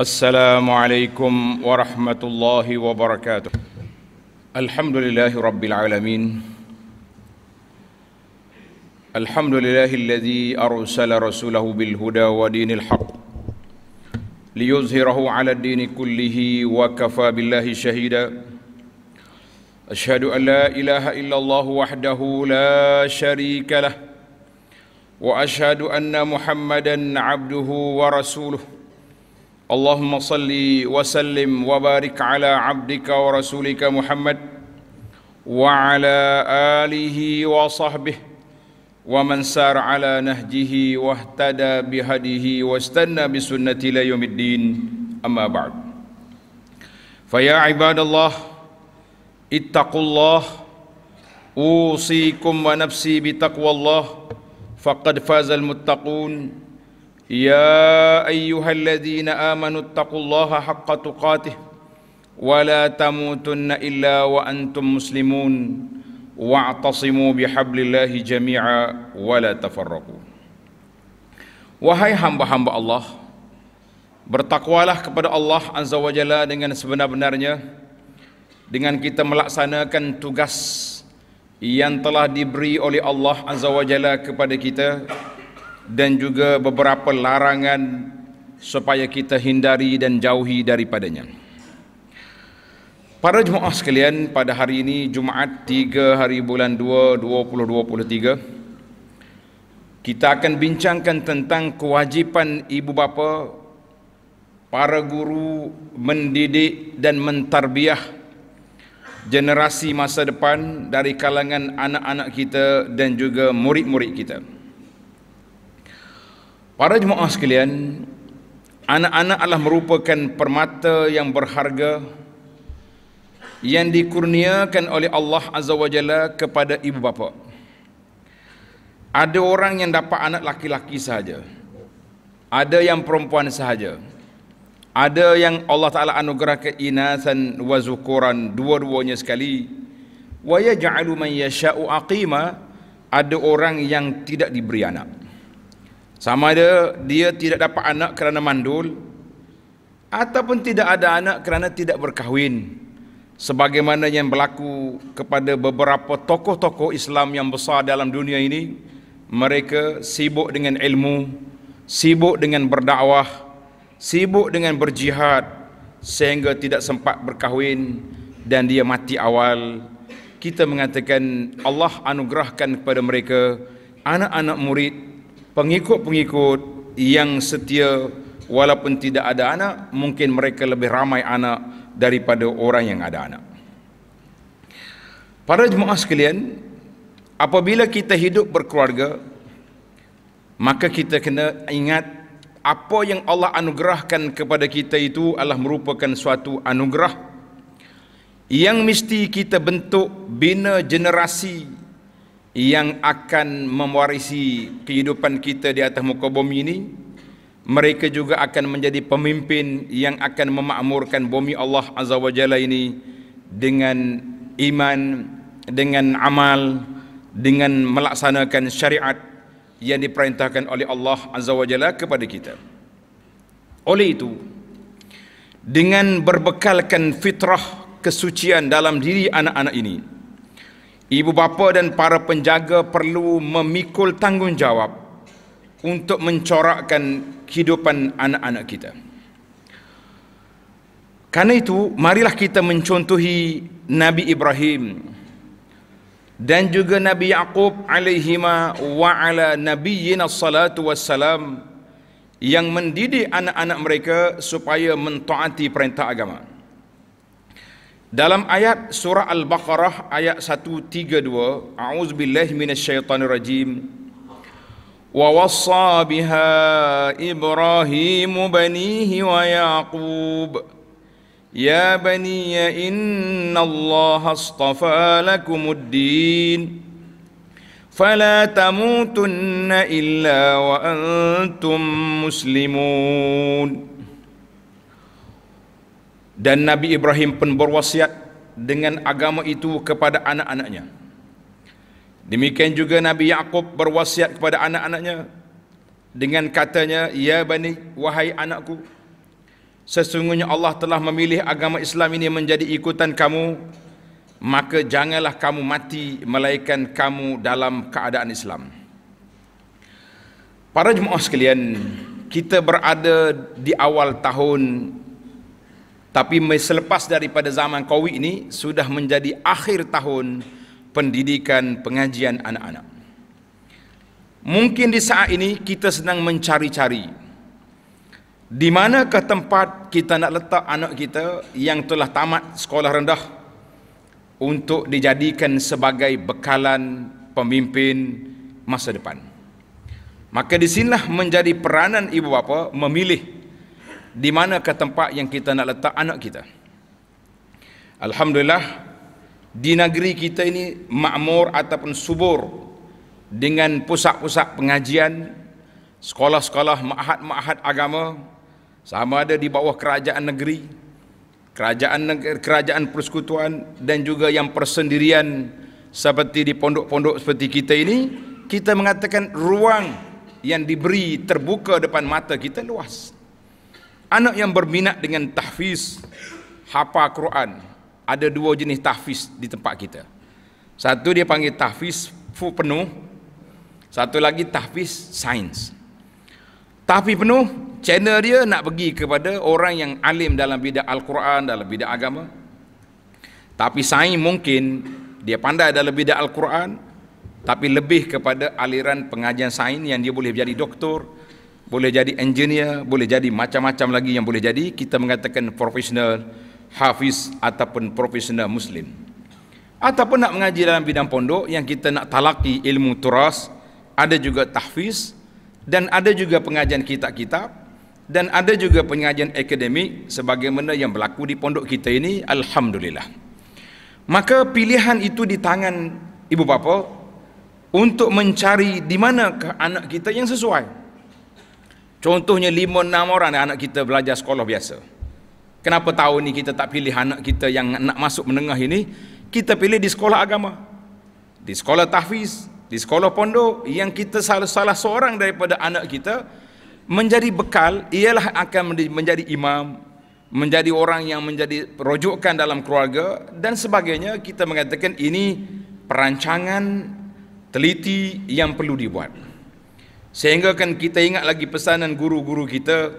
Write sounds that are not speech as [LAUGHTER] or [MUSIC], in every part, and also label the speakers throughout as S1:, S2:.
S1: السلام عليكم ورحمة الله وبركاته. الحمد لله رب العالمين. الحمد لله الذي أرسل رسوله بالهدى ودين الحق ليظهره على الدين كله وكفى بالله شهيدا. أشهد أن لا إله إلا الله وحده لا شريك له وأشهد أن محمدا عبده ورسوله. اللهم صل وسلم وبارك على عبدك ورسولك محمد وعلى آله وصحبه ومن سار على نهجه واهتدى بهديه واستنى بسنته إلى يوم الدين أما بعد فيا عباد الله اتقوا الله أوصيكم ونفسي بتقوى الله فقد فاز المتقون يا أيها الذين آمنوا اتقوا الله حق تقاته ولا تموتن إلا وأنتم مسلمون واعتصموا بحبل الله جميعا ولا تفرقوا Wahai hamba-hamba Allah Bertakwalah kepada Allah Azza wa Jalla dengan sebenar-benarnya Dengan kita melaksanakan tugas Yang telah diberi oleh Allah Azza wa Jalla kepada kita dan juga beberapa larangan Supaya kita hindari dan jauhi daripadanya Para jemaah sekalian pada hari ini Jumaat 3 hari bulan 2 2023 kita akan bincangkan tentang kewajipan ibu bapa para guru mendidik dan mentarbiah generasi masa depan dari kalangan anak-anak kita dan juga murid-murid kita. Para jemaah sekalian, anak-anak adalah merupakan permata yang berharga yang dikurniakan oleh Allah Azza wa Jalla kepada ibu bapa. Ada orang yang dapat anak laki-laki sahaja. Ada yang perempuan sahaja. Ada yang Allah Taala anugerahkan inasan wa zukuran dua-duanya sekali. Wa yaj'alu man yasha'u aqima. Ada orang yang tidak diberi anak. Sama ada dia tidak dapat anak kerana mandul ataupun tidak ada anak kerana tidak berkahwin. Sebagaimana yang berlaku kepada beberapa tokoh-tokoh Islam yang besar dalam dunia ini mereka sibuk dengan ilmu sibuk dengan berdakwah sibuk dengan berjihad sehingga tidak sempat berkahwin dan dia mati awal. Kita mengatakan Allah anugerahkan kepada mereka anak-anak murid pengikut-pengikut yang setia walaupun tidak ada anak mungkin mereka lebih ramai anak daripada orang yang ada anak. Para jemaah sekalian apabila kita hidup berkeluarga maka kita kena ingat apa yang Allah anugerahkan kepada kita itu adalah merupakan suatu anugerah yang mesti kita bentuk bina generasi yang akan mewarisi kehidupan kita di atas muka bumi ini mereka juga akan menjadi pemimpin yang akan memakmurkan bumi Allah Azza wa Jalla ini dengan iman dengan amal dengan melaksanakan syariat yang diperintahkan oleh Allah Azza wa Jalla kepada kita. Oleh itu dengan berbekalkan fitrah kesucian dalam diri anak-anak ini Ibu bapa dan para penjaga perlu memikul tanggungjawab untuk mencorakkan kehidupan anak-anak kita. Karena itu, marilah kita mencontohi Nabi Ibrahim dan juga Nabi Yaqub alaihima wa ala nabiyyina salatu wassalam yang mendidik anak-anak mereka supaya mentaati perintah agama. Dalam ayat surah Al-Baqarah ayat 132, A'udzubillahi minasyaitonirrajim. Wa wassa biha Ibrahim banihi wa Yaqub. Ya bani inna Allah astafa lakumud din. فلا تموتن إلا وأنتم مسلمون dan Nabi Ibrahim pun berwasiat dengan agama itu kepada anak-anaknya. Demikian juga Nabi Yakub berwasiat kepada anak-anaknya dengan katanya, "Ya bani, wahai anakku, sesungguhnya Allah telah memilih agama Islam ini menjadi ikutan kamu maka janganlah kamu mati melainkan kamu dalam keadaan Islam para jemaah sekalian kita berada di awal tahun tapi selepas daripada zaman Covid ini sudah menjadi akhir tahun pendidikan pengajian anak-anak mungkin di saat ini kita sedang mencari-cari di manakah tempat kita nak letak anak kita yang telah tamat sekolah rendah untuk dijadikan sebagai bekalan pemimpin masa depan. Maka di sinilah menjadi peranan ibu bapa memilih di manakah tempat yang kita nak letak anak kita. Alhamdulillah di negeri kita ini makmur ataupun subur dengan pusat-pusat pengajian, sekolah-sekolah ma'had-ma'had agama, sama ada di bawah kerajaan negeri kerajaan negeri, kerajaan persekutuan dan juga yang persendirian seperti di pondok-pondok seperti kita ini kita mengatakan ruang yang diberi terbuka depan mata kita luas anak yang berminat dengan tahfiz hafal Quran ada dua jenis tahfiz di tempat kita satu dia panggil tahfiz full penuh satu lagi tahfiz sains tapi penuh channel dia nak pergi kepada orang yang alim dalam bidang Al-Quran, dalam bidang agama. Tapi sains mungkin dia pandai dalam bidang Al-Quran, tapi lebih kepada aliran pengajian sains yang dia boleh jadi doktor, boleh jadi engineer, boleh jadi macam-macam lagi yang boleh jadi. Kita mengatakan profesional hafiz ataupun profesional muslim. Ataupun nak mengaji dalam bidang pondok yang kita nak talaki ilmu turas, ada juga tahfiz, dan ada juga pengajian kitab-kitab dan ada juga pengajian akademik sebagaimana yang berlaku di pondok kita ini alhamdulillah maka pilihan itu di tangan ibu bapa untuk mencari di mana anak kita yang sesuai contohnya lima enam orang anak kita belajar sekolah biasa. Kenapa tahun ini kita tak pilih anak kita yang nak masuk menengah ini? Kita pilih di sekolah agama. Di sekolah tahfiz di sekolah pondok yang kita salah, salah seorang daripada anak kita menjadi bekal ialah akan menjadi imam menjadi orang yang menjadi rujukan dalam keluarga dan sebagainya. Kita mengatakan ini perancangan teliti yang perlu dibuat sehingga kan kita ingat lagi pesanan guru-guru kita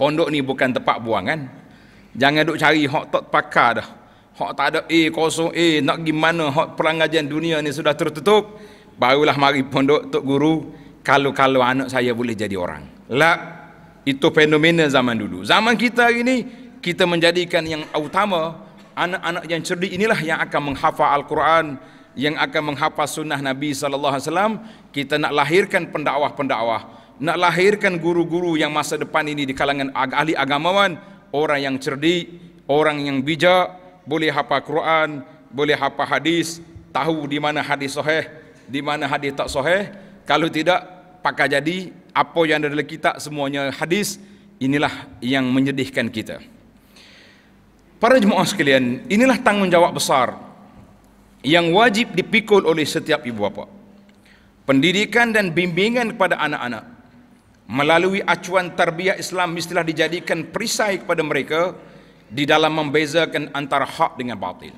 S1: pondok ni bukan tempat buangan jangan duk cari hok tak pakar dah. Hok tak ada A kosong A nak gimana hok perangajian dunia ni sudah tertutup barulah mari pondok tok guru kalau-kalau anak saya boleh jadi orang. La itu fenomena zaman dulu. Zaman kita hari ini kita menjadikan yang utama anak-anak yang cerdik inilah yang akan menghafal Al-Quran yang akan menghafal sunnah Nabi sallallahu alaihi wasallam kita nak lahirkan pendakwah-pendakwah nak lahirkan guru-guru yang masa depan ini di kalangan ahli agamawan orang yang cerdik orang yang bijak boleh hafal Quran boleh hafal hadis tahu di mana hadis sahih di mana hadis tak sahih. Kalau tidak pakai jadi apa yang ada dalam kitab semuanya hadis. Inilah yang menyedihkan kita. Para jemaah sekalian inilah tanggungjawab besar yang wajib dipikul oleh setiap ibu bapa pendidikan dan bimbingan kepada anak-anak melalui acuan tarbiyah Islam mestilah dijadikan perisai kepada mereka di dalam membezakan antara hak dengan batil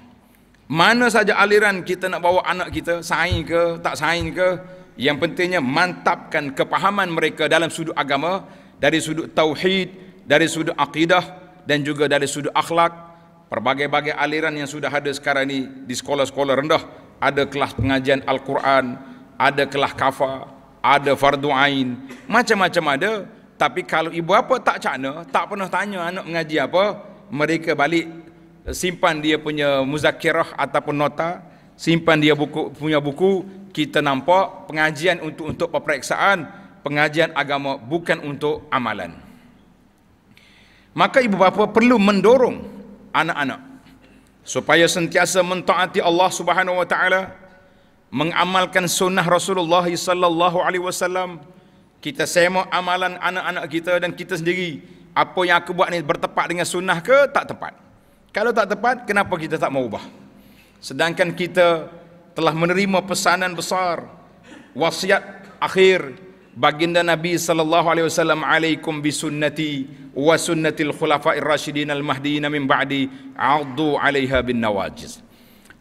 S1: mana saja aliran kita nak bawa anak kita, saing ke, tak saing ke, yang pentingnya mantapkan kepahaman mereka dalam sudut agama, dari sudut tauhid, dari sudut akidah dan juga dari sudut akhlak. Berbagai-bagai aliran yang sudah ada sekarang ini di sekolah-sekolah rendah, ada kelas pengajian Al-Quran, ada kelas kafa, ada fardu ain, macam-macam ada. Tapi kalau ibu apa tak cakna, tak pernah tanya anak mengaji apa, mereka balik simpan dia punya muzakirah ataupun nota simpan dia buku punya buku. Kita nampak pengajian untuk untuk peperiksaan pengajian agama bukan untuk amalan. Maka ibu bapa perlu mendorong anak-anak supaya sentiasa mentaati Allah Subhanahu wa taala mengamalkan sunnah Rasulullah sallallahu alaihi wasallam kita semak amalan anak-anak kita dan kita sendiri apa yang aku buat ni bertepat dengan sunnah ke tak tepat kalau tak tepat, kenapa kita tak mau ubah? Sedangkan kita telah menerima pesanan besar, wasiat akhir baginda Nabi sallallahu alaihi wasallam alaikum bisunnati wa sunnatil khulafa'ir rasyidin al mahdiin min ba'di 'addu 'alaiha bin nawajiz.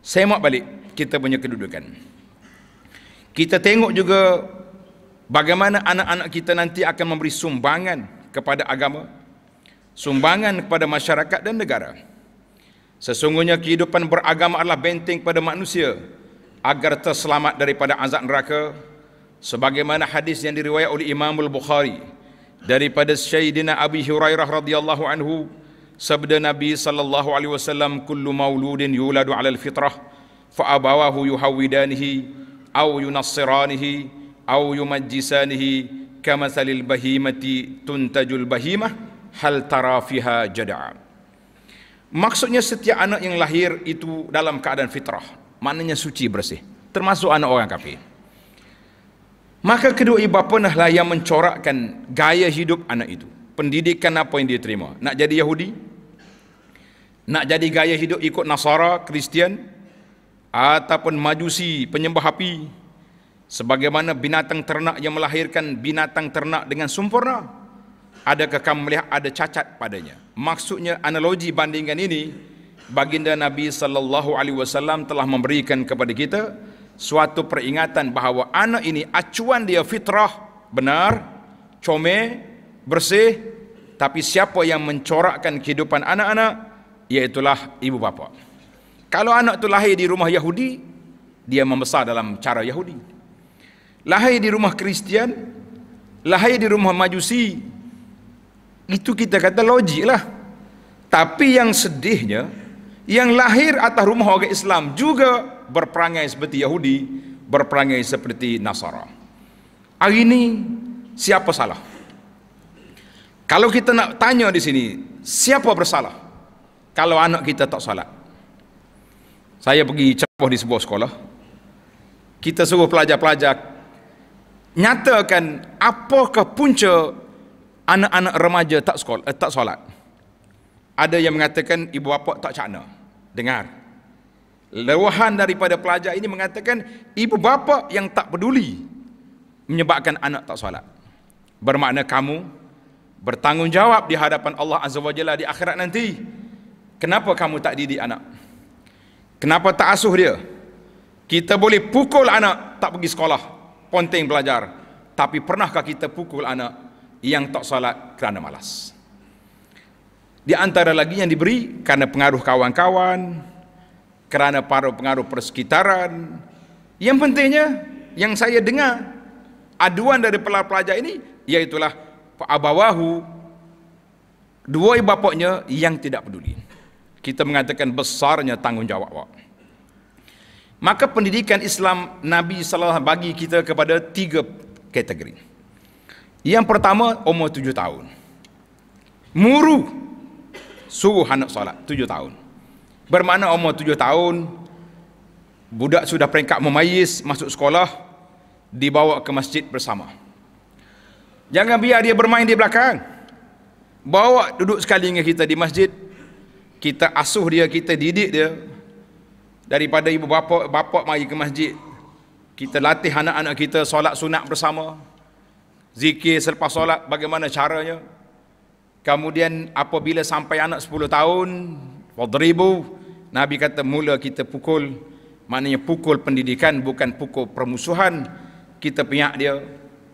S1: Semak balik kita punya kedudukan. Kita tengok juga bagaimana anak-anak kita nanti akan memberi sumbangan kepada agama, sumbangan kepada masyarakat dan negara. Sesungguhnya kehidupan beragama adalah benteng pada manusia agar terselamat daripada azab neraka sebagaimana hadis yang diriwayat oleh Imam Al-Bukhari daripada Sayyidina Abi Hurairah radhiyallahu anhu sabda Nabi sallallahu alaihi wasallam kullu mauludin yuladu ala al-fitrah fa abawahu yuhawidanihi aw yunassiranihi aw yumajjisanihi kamathalil bahimati tuntajul bahimah hal tara fiha jada'a maksudnya setiap anak yang lahir itu dalam keadaan fitrah maknanya suci bersih termasuk anak orang kafir Maka kedua ibu bapa lah yang mencorakkan gaya hidup anak itu. Pendidikan apa yang dia terima. Nak jadi Yahudi? Nak jadi gaya hidup ikut Nasara, Kristian? Ataupun Majusi, penyembah api? Sebagaimana binatang ternak yang melahirkan binatang ternak dengan sempurna? Adakah kamu melihat ada cacat padanya? Maksudnya analogi bandingkan ini baginda Nabi sallallahu alaihi wasallam telah memberikan kepada kita suatu peringatan bahawa anak ini acuan dia fitrah benar comel bersih. Tapi siapa yang mencorakkan kehidupan anak-anak? Iaitulah ibu bapa. Kalau anak itu lahir di rumah Yahudi dia membesar dalam cara Yahudi. Lahir di rumah Kristian lahir di rumah Majusi itu kita kata logik lah. Tapi yang sedihnya yang lahir atas rumah orang Islam juga berperangai seperti Yahudi, berperangai seperti Nasara. Hari ini siapa salah? Kalau kita nak tanya di sini, siapa bersalah? Kalau anak kita tak salat. Saya pergi cepuh di sebuah sekolah. Kita suruh pelajar-pelajar nyatakan apakah punca anak-anak remaja tak sekolah eh, tak solat. Ada yang mengatakan ibu bapa tak cakna. Dengar. Lewahan daripada pelajar ini mengatakan ibu bapa yang tak peduli menyebabkan anak tak solat. Bermakna kamu bertanggungjawab di hadapan Allah Azza wa Jalla di akhirat nanti. Kenapa kamu tak didik anak? Kenapa tak asuh dia? Kita boleh pukul anak tak pergi sekolah, ponteng belajar. Tapi pernahkah kita pukul anak yang tak solat kerana malas? Di antara lagi yang diberi kerana pengaruh kawan-kawan, kerana para pengaruh persekitaran. Yang pentingnya yang saya dengar aduan dari pelajar ini iaitulah abawahu dua ibu bapaknya yang tidak peduli. Kita mengatakan besarnya tanggungjawab. Maka pendidikan Islam Nabi sallallahu bagi kita kepada tiga kategori. Yang pertama umur tujuh tahun. Muru suruh anak solat tujuh tahun. Bermakna umur tujuh tahun Budak sudah peringkat memayis Masuk sekolah Dibawa ke masjid bersama. Jangan biar dia bermain di belakang. Bawa duduk sekali dengan kita di masjid. Kita asuh dia, kita didik dia. Daripada ibu bapa bapa mari ke masjid. Kita latih anak-anak kita solat sunat bersama. Zikir selepas solat bagaimana caranya? Kemudian apabila sampai anak 10 tahun Wadribu Nabi kata mula kita pukul Maknanya pukul pendidikan bukan pukul permusuhan. Kita piak dia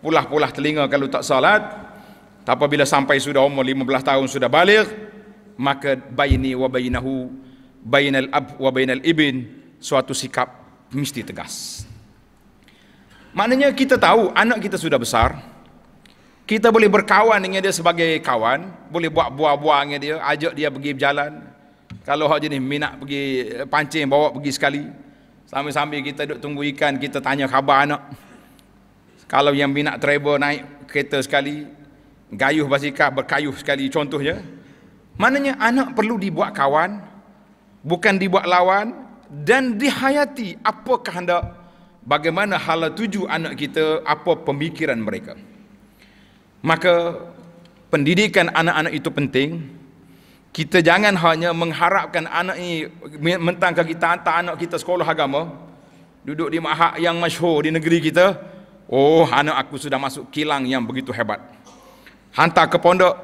S1: Pulah-pulah telinga kalau tak salat. Tapi bila sampai sudah umur 15 tahun sudah balik Maka baini wa bainahu Bainal ab wa bainal ibin Suatu sikap mesti tegas. Maknanya kita tahu anak kita sudah besar. Kita boleh berkawan dengan dia sebagai kawan Boleh buat buah-buah dengan dia Ajak dia pergi berjalan kalau hak jenis minat pergi eh, pancing bawa pergi sekali. Sambil-sambil kita duduk tunggu ikan, kita tanya khabar anak. Kalau yang minat travel naik kereta sekali, gayuh basikal berkayuh sekali contohnya. Maknanya anak perlu dibuat kawan, bukan dibuat lawan dan dihayati apa kehendak bagaimana hala tuju anak kita, apa pemikiran mereka. Maka pendidikan anak-anak itu penting, kita jangan hanya mengharapkan anak ini mentangkan kita hantar anak kita sekolah agama duduk di mahak yang masyhur di negeri kita Oh, anak aku sudah masuk kilang yang begitu hebat. Hantar ke pondok.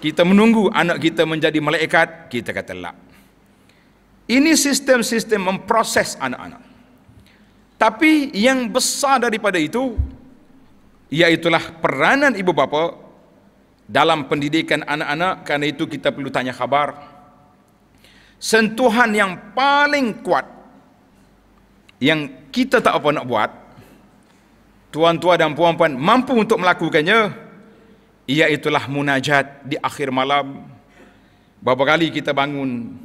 S1: Kita menunggu anak kita menjadi malaikat. Kita kata lah. Ini sistem-sistem memproses anak-anak. Tapi yang besar daripada itu, iaitulah peranan ibu bapa dalam pendidikan anak-anak. Kerana itu kita perlu tanya khabar. Sentuhan yang paling kuat yang kita tak apa nak buat tuan-tuan dan puan-puan mampu untuk melakukannya iaitulah munajat di akhir malam berapa kali kita bangun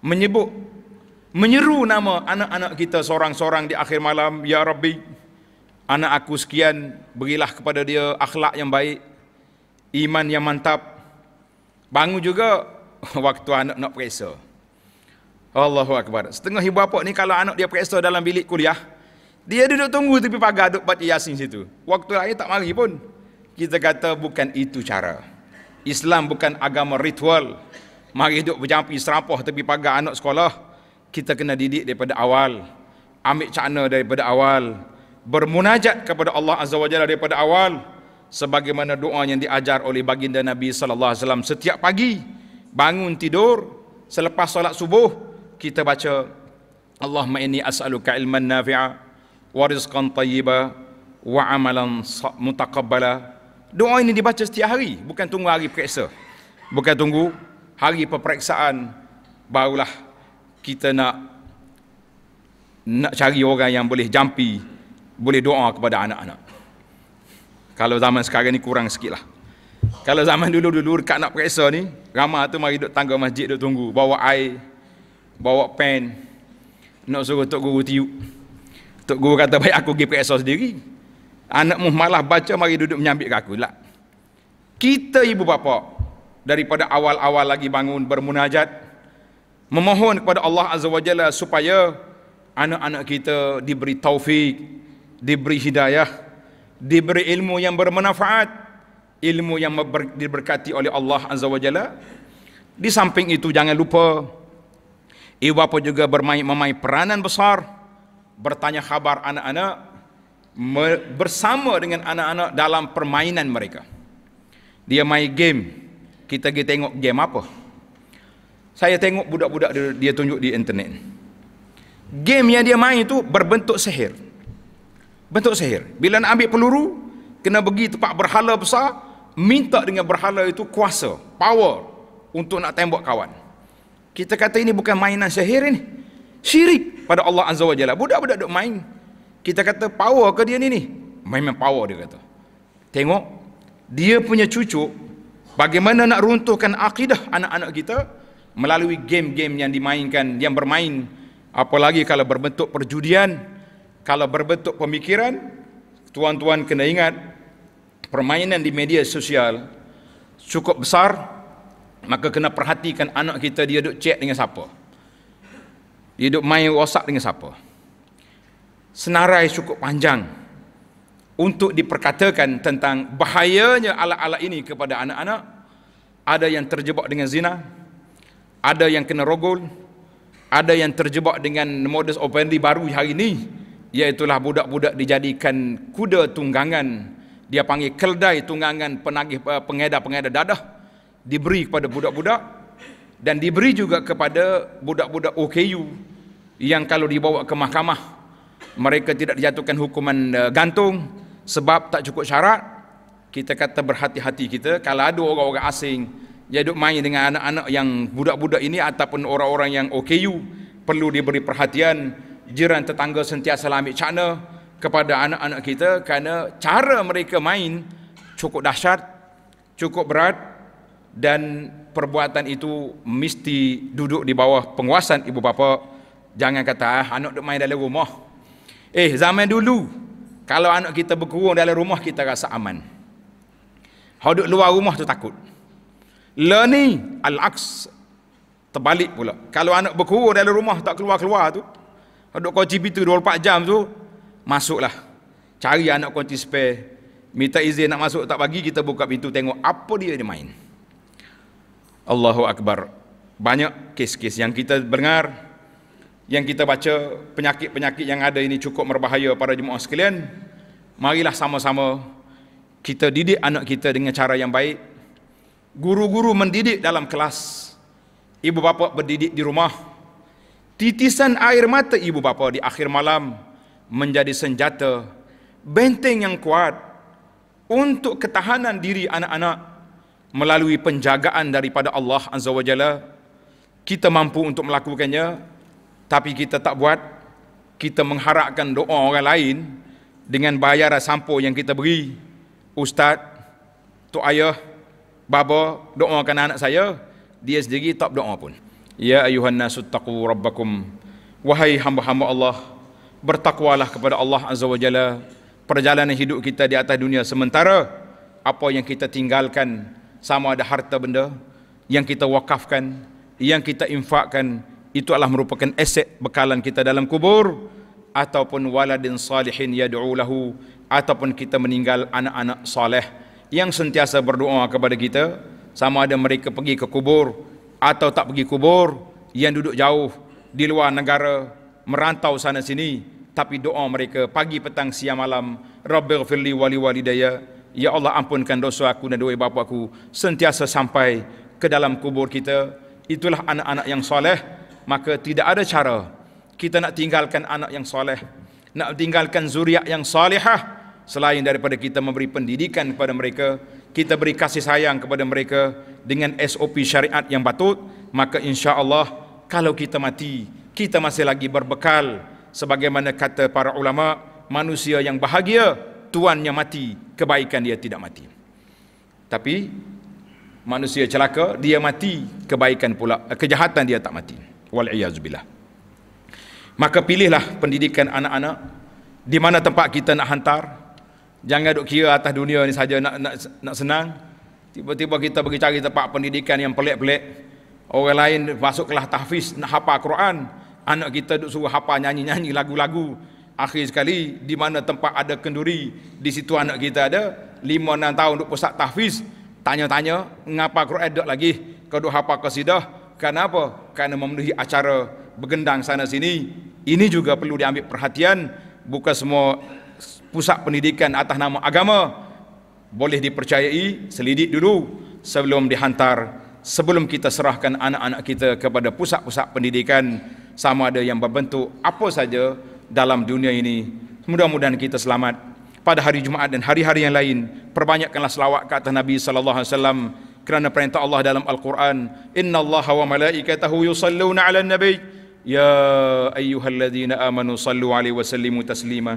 S1: menyebut menyeru nama anak-anak kita seorang-seorang di akhir malam ya rabbi anak aku sekian berilah kepada dia akhlak yang baik iman yang mantap bangun juga [LAUGHS] waktu anak nak periksa Allahu akbar setengah ibu bapa ni kalau anak dia periksa dalam bilik kuliah dia duduk tunggu tepi pagar duduk baca yasin situ. Waktu lain tak mari pun. Kita kata bukan itu cara. Islam bukan agama ritual. Mari duduk berjampi serampah tepi pagar anak sekolah. Kita kena didik daripada awal. Ambil cakna daripada awal. Bermunajat kepada Allah Azza wa Jalla daripada awal. Sebagaimana doa yang diajar oleh baginda Nabi sallallahu alaihi wasallam setiap pagi. Bangun tidur selepas solat subuh kita baca Allahumma inni as'aluka ilman nafi'a wa rizqan tayyiba wa amalan mutaqabbala. Doa ini dibaca setiap hari bukan tunggu hari periksa. Bukan tunggu hari peperiksaan barulah kita nak nak cari orang yang boleh jampi boleh doa kepada anak-anak kalau zaman sekarang ni kurang sikit lah kalau zaman dulu-dulu dekat nak periksa ni ramah tu mari duduk tangga masjid duduk tunggu bawa air bawa pen nak suruh tok guru tiup Tok guru kata baik aku pergi periksa sendiri. Anakmu malah baca mari duduk menyambit aku lah. Kita ibu bapa daripada awal-awal lagi bangun bermunajat memohon kepada Allah Azza wa Jalla supaya anak-anak kita diberi taufik, diberi hidayah, diberi ilmu yang bermanfaat, ilmu yang diberkati oleh Allah Azza wa Jalla. Di samping itu jangan lupa ibu bapa juga bermain memain peranan besar bertanya khabar anak-anak bersama dengan anak-anak dalam permainan mereka. Dia main game. Kita pergi tengok game apa. Saya tengok budak-budak dia, dia tunjuk di internet. Game yang dia main itu berbentuk sihir. Bentuk sihir. Bila nak ambil peluru, kena pergi tempat berhala besar, minta dengan berhala itu kuasa, power untuk nak tembak kawan. Kita kata ini bukan mainan sihir ini. Syirik pada Allah Azza wa Jalla. Budak-budak duk main. Kita kata power ke dia ni ni? Memang power dia kata. Tengok dia punya cucu bagaimana nak runtuhkan akidah anak-anak kita melalui game-game yang dimainkan, yang bermain apalagi kalau berbentuk perjudian, kalau berbentuk pemikiran, tuan-tuan kena ingat permainan di media sosial cukup besar maka kena perhatikan anak kita dia duk chat dengan siapa dia duduk main WhatsApp dengan siapa? Senarai cukup panjang untuk diperkatakan tentang bahayanya alat-alat ini kepada anak-anak. Ada yang terjebak dengan zina, ada yang kena rogol, ada yang terjebak dengan modus operandi baru hari ini, iaitulah budak-budak dijadikan kuda tunggangan. Dia panggil keldai tunggangan penagih eh, pengedar-pengedar dadah. Diberi kepada budak-budak dan diberi juga kepada budak-budak OKU yang kalau dibawa ke mahkamah mereka tidak dijatuhkan hukuman uh, gantung sebab tak cukup syarat. Kita kata berhati-hati kita kalau ada orang-orang asing yang duduk main dengan anak-anak yang budak-budak ini ataupun orang-orang yang OKU perlu diberi perhatian jiran tetangga sentiasa ambil cakna kepada anak-anak kita kerana cara mereka main cukup dahsyat cukup berat dan perbuatan itu mesti duduk di bawah penguasaan ibu bapa. Jangan kata ah anak duk main dalam rumah. Eh zaman dulu kalau anak kita berkurung dalam rumah kita rasa aman. Hau duk luar rumah tu takut. Learning al-aks terbalik pula. Kalau anak berkurung dalam rumah tak keluar-keluar tu duk kunci pintu 24 jam tu masuklah. Cari anak kunci spare. Minta izin nak masuk tak bagi kita buka pintu tengok apa dia dia main. Allahu Akbar. Banyak kes-kes yang kita dengar, yang kita baca, penyakit-penyakit yang ada ini cukup berbahaya para jemaah sekalian. marilah sama-sama kita didik anak kita dengan cara yang baik. Guru-guru mendidik dalam kelas. Ibu bapa berdidik di rumah titisan air mata ibu bapa di akhir malam menjadi senjata benteng yang kuat untuk ketahanan diri anak-anak melalui penjagaan daripada Allah Azza wa Jalla. Kita mampu untuk melakukannya tapi kita tak buat. Kita mengharapkan doa orang lain dengan bayaran sampo yang kita beri. Ustaz tok ayah baba doakan anak saya. Dia sendiri tak doa pun ya ayuhan nasu taqu rabbakum. Wahai hamba-hamba Allah bertakwalah kepada Allah Azza wa Jalla. Perjalanan hidup kita di atas dunia sementara apa yang kita tinggalkan sama ada harta benda yang kita wakafkan yang kita infakkan itu adalah merupakan aset bekalan kita dalam kubur. Ataupun waladin salihin yad'u lahu ataupun kita meninggal anak-anak soleh yang sentiasa berdoa kepada kita. Sama ada mereka pergi ke kubur atau tak pergi kubur yang duduk jauh di luar negara merantau sana sini. Tapi doa mereka pagi petang siang malam rabbighfirli wali walidayya. Ya Allah ampunkan dosa aku dan doa bapa aku sentiasa sampai ke dalam kubur kita. Itulah anak-anak yang soleh. Maka tidak ada cara kita nak tinggalkan anak yang soleh, nak tinggalkan zuriat yang salihah, selain daripada kita memberi pendidikan kepada mereka, kita beri kasih sayang kepada mereka dengan SOP syariat yang patut, maka insya Allah kalau kita mati, kita masih lagi berbekal sebagaimana kata para ulama, manusia yang bahagia, tuannya mati, kebaikan dia tidak mati. Tapi manusia celaka, dia mati, kebaikan pula, kejahatan dia tak mati. Wal'iyazubillah. Maka pilihlah pendidikan anak-anak di mana tempat kita nak hantar. Jangan duk kira atas dunia ni saja nak nak nak senang. Tiba-tiba kita pergi cari tempat pendidikan yang pelik-pelik. Orang lain masuk kelas tahfiz nak hafal Quran. Anak kita duk suruh hafal nyanyi-nyanyi lagu-lagu. Akhir sekali di mana tempat ada kenduri, di situ anak kita ada 5 6 tahun duk pusat tahfiz. Tanya-tanya, ngapa Quran duk lagi? Kau duk hafal qasidah? Kenapa? Kerana memenuhi acara bergendang sana sini ini juga perlu diambil perhatian bukan semua pusat pendidikan atas nama agama boleh dipercayai selidik dulu sebelum dihantar sebelum kita serahkan anak-anak kita kepada pusat-pusat pendidikan. Sama ada yang berbentuk apa saja dalam dunia ini. Mudah-mudahan kita selamat. Pada hari Jumaat dan hari-hari yang lain perbanyakkanlah selawat ke atas Nabi sallallahu alaihi wasallam kerana perintah Allah dalam Al-Quran innallaha wa malaikatahu yusalluna 'alan nabi. Ya ayyuhalladzina amanu sallu 'alaihi wa sallimu taslima.